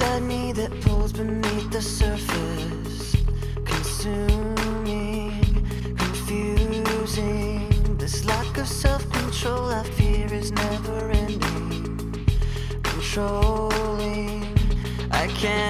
inside me that pulls beneath the surface, consuming, confusing. This lack of self control I fear is never ending, controlling. I can't.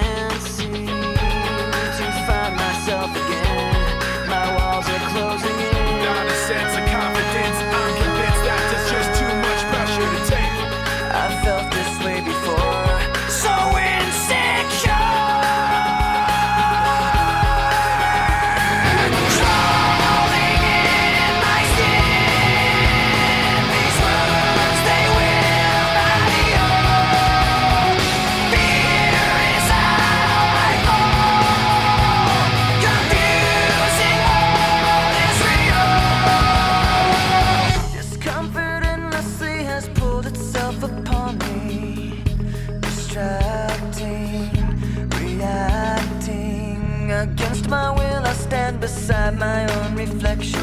Against my will. I stand beside my own reflection.